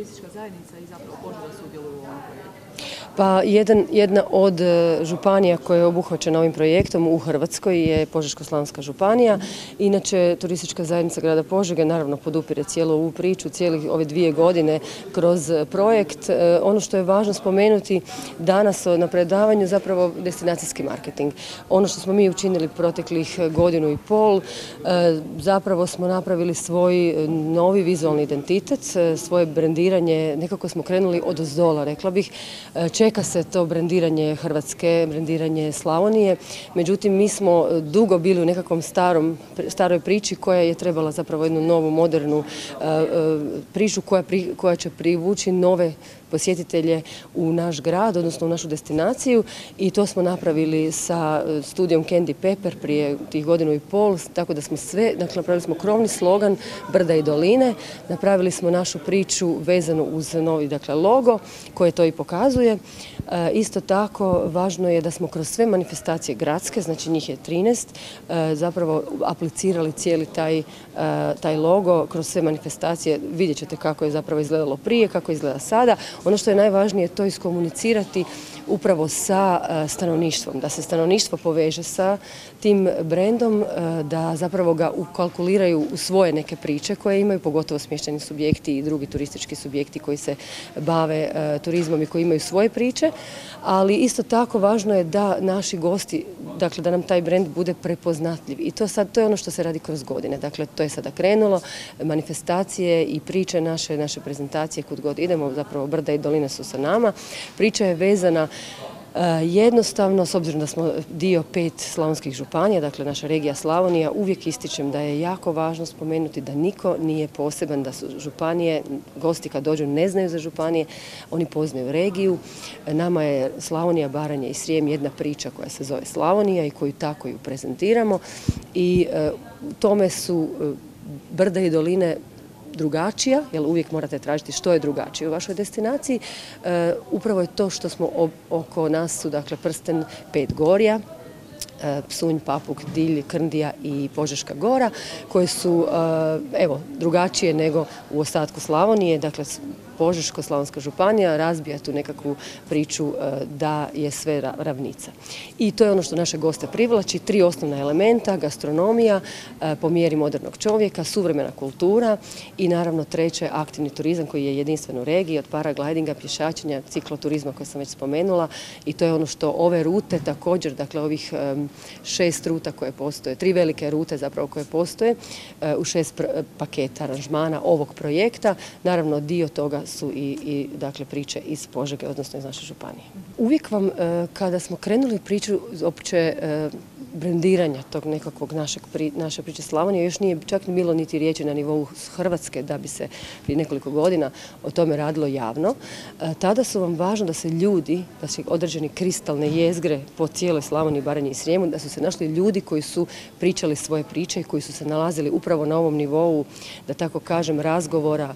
turistička zajednica i zapravo Požega sudjeluju u ovom projektu? Pa jedan, jedna od e, županija koja je obuhvaćena ovim projektom u Hrvatskoj je Požeško-slavonska županija. Inače, turistička zajednica grada Požege naravno podupire cijelu ovu priču, cijeli ove dvije godine kroz projekt. E, ono što je važno spomenuti danas na predavanju zapravo destinacijski marketing. Ono što smo mi učinili proteklih godinu i pol, e, zapravo smo napravili svoj novi vizualni identitet, svoje brendiranje, nekako smo krenuli od ozdola, rekla bih, E, čeka se to brendiranje Hrvatske, brendiranje Slavonije, međutim mi smo dugo bili u nekakvom starom, staroj priči koja je trebala zapravo jednu novu, modernu e, e, priču koja, koja će privući nove posjetitelje u naš grad, odnosno u našu destinaciju i to smo napravili sa e, studijom Candy Pepper prije tih godinu i pol, tako da smo sve, dakle napravili smo krovni slogan Brda i doline, napravili smo našu priču vezanu uz novi dakle, logo koje to i pokazuje. E, isto tako važno je da smo kroz sve manifestacije gradske, znači njih je 13, e, zapravo aplicirali cijeli taj, taj logo kroz sve manifestacije. Vidjet ćete kako je zapravo izgledalo prije, kako izgleda sada. Ono što je najvažnije to iskomunicirati upravo sa e, stanovništvom, da se stanovništvo poveže sa tim brendom, e, da zapravo ga ukalkuliraju u svoje neke priče koje imaju, pogotovo smješteni subjekti i drugi turistički subjekti koji se bave e, turizmom i koji imaju svoje priče, ali isto tako važno je da naši gosti, dakle da nam taj brend bude prepoznatljiv. I to sad, to je ono što se radi kroz godine, dakle to je sada krenulo, manifestacije i priče naše, naše prezentacije kud god idemo, zapravo brda i doline su sa nama, priča je vezana jednostavno, s obzirom da smo dio pet slavonskih županija, dakle naša regija Slavonija, uvijek ističem da je jako važno spomenuti da niko nije poseban, da su županije, gosti kad dođu ne znaju za županije, oni poznaju regiju. Nama je Slavonija, Baranja i Srijem jedna priča koja se zove Slavonija i koju tako ju prezentiramo i e, u tome su brda i doline drugačija, jer uvijek morate tražiti što je drugačije u vašoj destinaciji. E, upravo je to što smo oko nas su, dakle, prsten pet gorja, e, Psunj, Papuk, Dilj, Krndija i Požeška gora, koje su e, evo, drugačije nego u ostatku Slavonije, dakle Požeško-Slavonska županija razbija tu nekakvu priču e, da je sve ravnica. I to je ono što naše goste privlači, tri osnovna elementa, gastronomija, e, po mjeri modernog čovjeka, suvremena kultura i naravno treće aktivni turizam koji je jedinstven u regiji od paraglidinga, pješačenja, cikloturizma koje sam već spomenula i to je ono što ove rute također, dakle ovih šest ruta koje postoje, tri velike rute zapravo koje postoje e, u šest paketa aranžmana ovog projekta, naravno dio toga su i, i dakle, priče iz Požege, odnosno iz naše županije. Uvijek vam, e, kada smo krenuli priču opće e, brendiranja tog nekakvog našeg naše priče Slavonije, još nije čak ni bilo niti riječi na nivou Hrvatske da bi se prije nekoliko godina o tome radilo javno. E, tada su vam važno da se ljudi, da se određeni kristalne jezgre po cijeloj Slavoniji, Baranji i Srijemu, da su se našli ljudi koji su pričali svoje priče i koji su se nalazili upravo na ovom nivou, da tako kažem, razgovora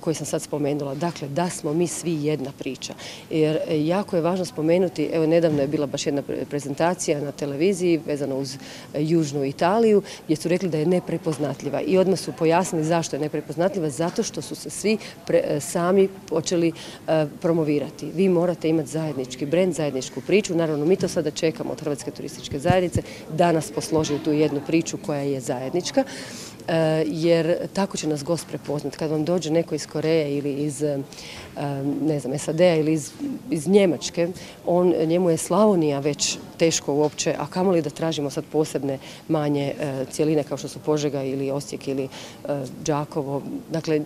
koji sam sad spomenula. Dakle, da smo mi svi jedna priča. Jer e, jako je važno spomenuti, evo nedavno je bila baš jedna prezentacija na televiziji vezano uz e, Južnu Italiju, gdje su rekli da je neprepoznatljiva. I odmah su pojasnili zašto je neprepoznatljiva, zato što su se svi e, sami počeli promovirati. Vi morate imati zajednički brend, zajedničku priču. Naravno, mi to sada čekamo od Hrvatske turističke zajednice da nas tu jednu priču koja je zajednička. Eh, jer tako će nas gost prepoznati. Kad vam dođe neko iz Koreje ili iz eh, ne znam, SAD-a ili iz, iz Njemačke, on, njemu je Slavonija već teško uopće, a kamoli da tražimo sad posebne manje e, cijeline kao što su Požega ili Osijek ili e, Đakovo. Dakle,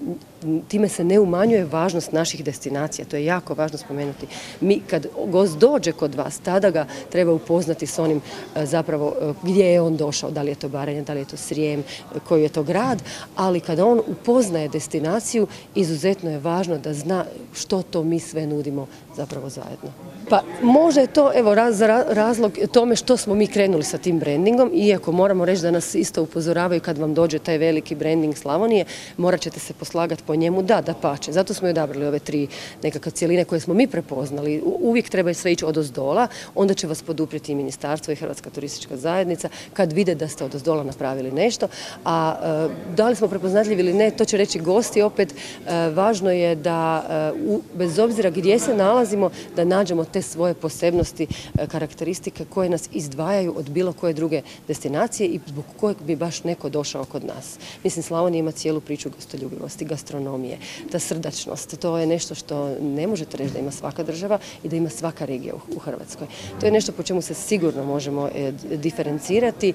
time se ne umanjuje važnost naših destinacija, to je jako važno spomenuti. Mi kad gost dođe kod vas, tada ga treba upoznati s onim e, zapravo gdje je on došao, da li je to Baranja, da li je to Srijem, koji je to grad, ali kada on upoznaje destinaciju, izuzetno je važno da zna što to mi sve nudimo zapravo zajedno. Pa možda je to evo raz, razlog tome što smo mi krenuli sa tim brandingom, iako moramo reći da nas isto upozoravaju kad vam dođe taj veliki branding Slavonije, morat ćete se poslagati po njemu, da, da pače. Zato smo i odabrali ove tri nekakve cijeline koje smo mi prepoznali. Uvijek treba sve ići od ozdola, onda će vas poduprijeti i ministarstvo i Hrvatska turistička zajednica kad vide da ste od ozdola napravili nešto. A e, da li smo prepoznatljivi ili ne, to će reći gosti opet. E, važno je da e, bez obzira gdje se nalazimo, da nađemo te svoje posebnosti, karakteristike koje nas izdvajaju od bilo koje druge destinacije i zbog kojeg bi baš neko došao kod nas. Mislim, Slavonija ima cijelu priču gostoljubivosti, gastronomije, ta srdačnost. To je nešto što ne možete reći da ima svaka država i da ima svaka regija u Hrvatskoj. To je nešto po čemu se sigurno možemo diferencirati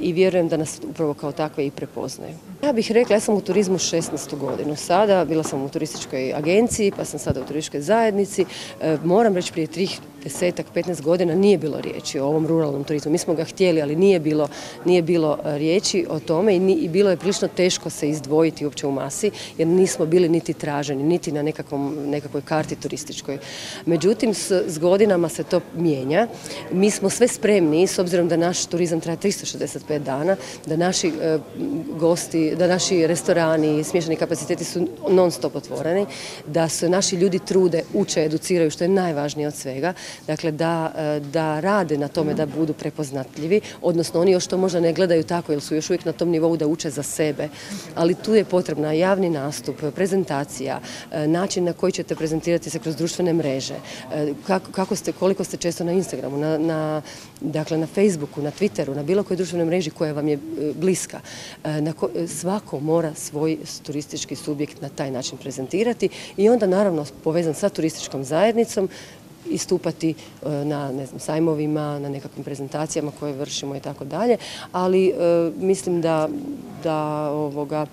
i vjerujem da nas upravo kao takve i prepoznaju. prepoznaju. Ja bih rekla, ja sam u turizmu 16. godinu sada, bila sam u turističkoj agenciji, pa sam sada u turističkoj zajednici. E, moram reći prije trih desetak, 15 godina nije bilo riječi o ovom ruralnom turizmu. Mi smo ga htjeli, ali nije bilo, nije bilo e, riječi o tome i, i bilo je prilično teško se izdvojiti uopće u masi jer nismo bili niti traženi, niti na nekakvom, nekakvoj karti turističkoj. Međutim, s, s godinama se to mijenja. Mi smo sve spremni, s obzirom da naš turizam traje 365 dana, da naši e, gosti, da naši restorani i smješani kapaciteti su non stop otvoreni, da se naši ljudi trude, uče, educiraju, što je najvažnije od svega, dakle da, e, da rade na tome da budu prepoznatljivi, odnosno oni još to možda ne gledaju tako jer su još uvijek na tom nivou da uče za sebe, ali tu je potrebna javni nastup, prezentacija, e, način na koji ćete prezentirati se kroz društvene mreže, e, kako, kako ste, koliko ste često na Instagramu, na, na, dakle na Facebooku, na Twitteru, na bilo kojoj društvenoj mreži koja vam je bliska. Na svako mora svoj turistički subjekt na taj način prezentirati i onda naravno povezan sa turističkom zajednicom istupati e, na ne znam, sajmovima, na nekakvim prezentacijama koje vršimo i tako dalje, ali e, mislim da, da ovoga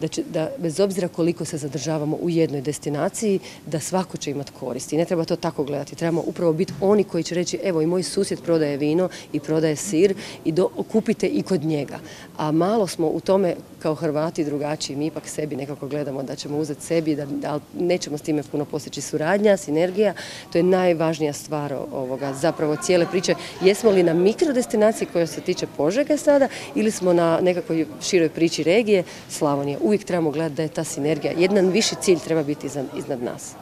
da, će, da bez obzira koliko se zadržavamo u jednoj destinaciji, da svako će imati koristi. Ne treba to tako gledati. Trebamo upravo biti oni koji će reći evo i moj susjed prodaje vino i prodaje sir i do, kupite i kod njega. A malo smo u tome kao Hrvati drugačiji. Mi ipak sebi nekako gledamo da ćemo uzeti sebi, da, da nećemo s time puno postići suradnja, sinergija. To je najvažnija stvar ovoga, zapravo cijele priče. Jesmo li na mikrodestinaciji koja se tiče Požege sada ili smo na nekakvoj široj priči regije Slavonije uvijek trebamo gledati da je ta sinergija, jedan viši cilj treba biti iznad nas.